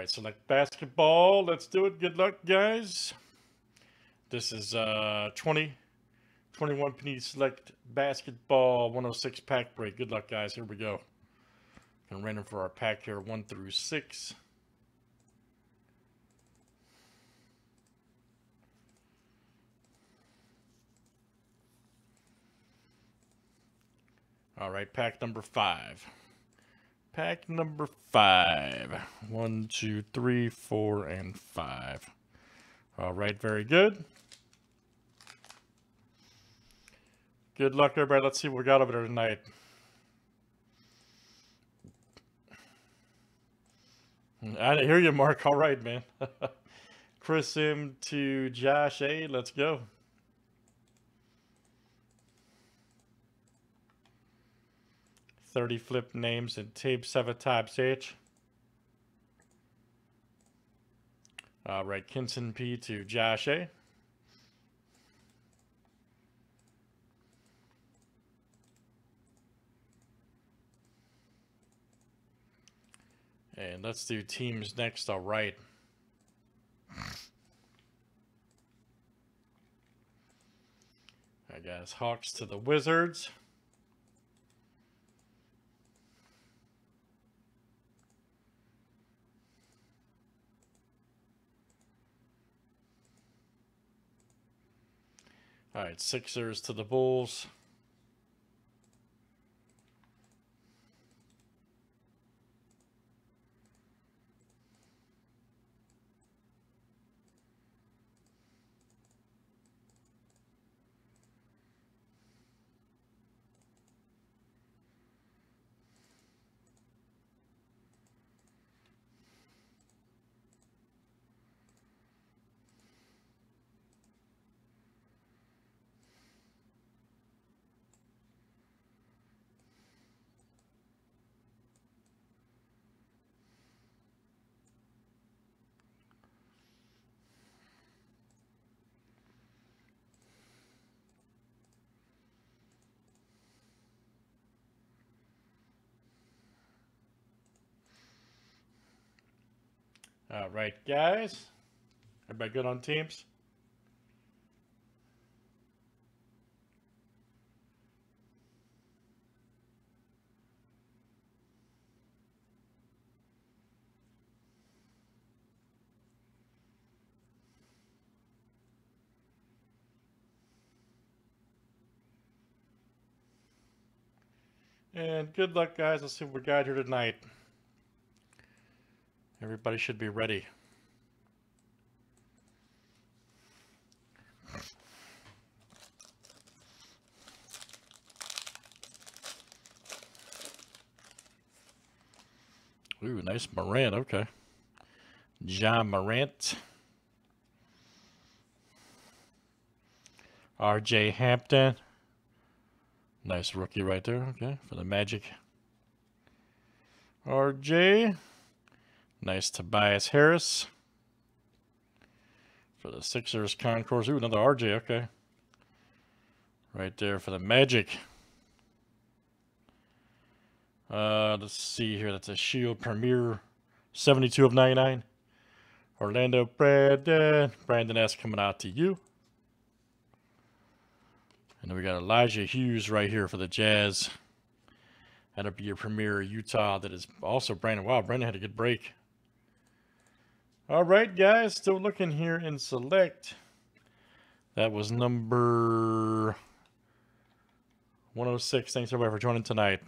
right, select basketball. Let's do it. Good luck, guys. This is uh 20, 21 Panini Select Basketball 106 pack break. Good luck, guys. Here we go. Gonna random for our pack here, one through six. All right, pack number five. Pack number five. One, two, three, four, and five. All right, very good. Good luck, everybody. Let's see what we got over there tonight. I hear you, Mark. All right, man. Chris M to Josh A. Let's go. Thirty flip names and tape seven types H. All right, Kinson P to Josh A. And let's do teams next. All right. I guess Hawks to the Wizards. All right, Sixers to the Bulls. All right, guys. Everybody good on teams? And good luck, guys. Let's see what we got here tonight. Everybody should be ready. Ooh, nice Morant. Okay. Ja Morant. RJ Hampton. Nice rookie right there. Okay. For the Magic. RJ. Nice Tobias Harris. For the Sixers concourse. Ooh, another RJ. Okay. Right there for the Magic. Uh, let's see here. That's a Shield Premier 72 of 99. Orlando Brandon. Brandon S. coming out to you. And then we got Elijah Hughes right here for the Jazz. That'll be your premier Utah. That is also Brandon. Wow, Brandon had a good break. All right, guys, still looking here in select. That was number 106. Thanks everybody for joining tonight.